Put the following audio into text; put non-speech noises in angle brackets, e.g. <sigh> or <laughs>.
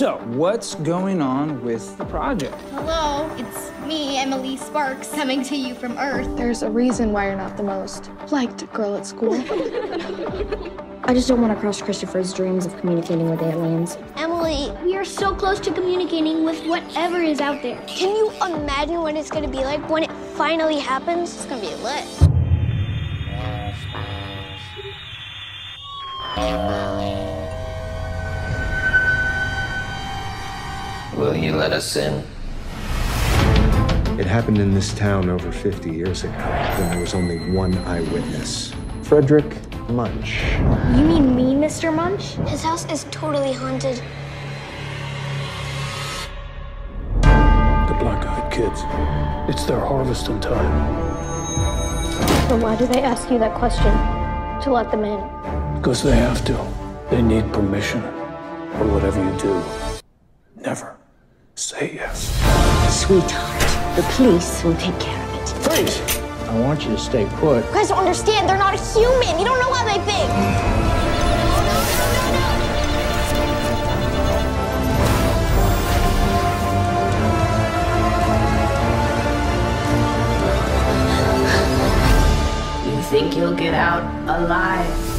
So, what's going on with the project? Hello, it's me, Emily Sparks, coming to you from Earth. There's a reason why you're not the most liked girl at school. <laughs> I just don't want to crush Christopher's dreams of communicating with aliens. Emily, we are so close to communicating with whatever is out there. Can you imagine what it's gonna be like when it finally happens? It's gonna be lit. Will you let us in? It happened in this town over 50 years ago when there was only one eyewitness Frederick Munch. You mean me, Mr. Munch? His house is totally haunted. The black-eyed kids. It's their harvesting time. But why do they ask you that question? To let them in? Because they have to. They need permission. Or whatever you do, never say yes. Sweetheart, the police will take care of it. Freeze! I want you to stay put. You guys don't understand. They're not a human. You don't know how they think. You think you'll get out alive?